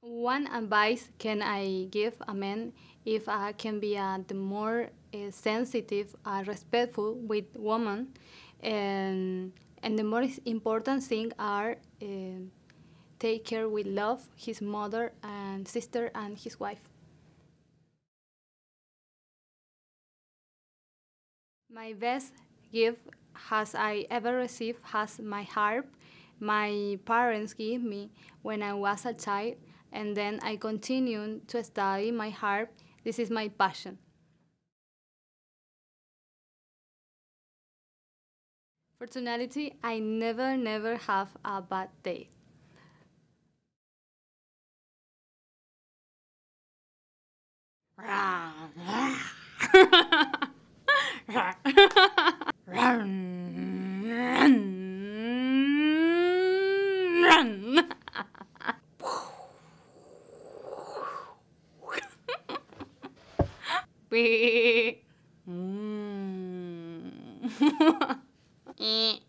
One advice can I give a man if I can be uh, the more uh, sensitive, uh, respectful with women, and and the most important thing are uh, take care with love his mother and sister and his wife. My best gift has I ever received has my harp. My parents gave me when I was a child, and then I continued to study my harp. This is my passion. Fortunately, I never, never have a bad day. Mm.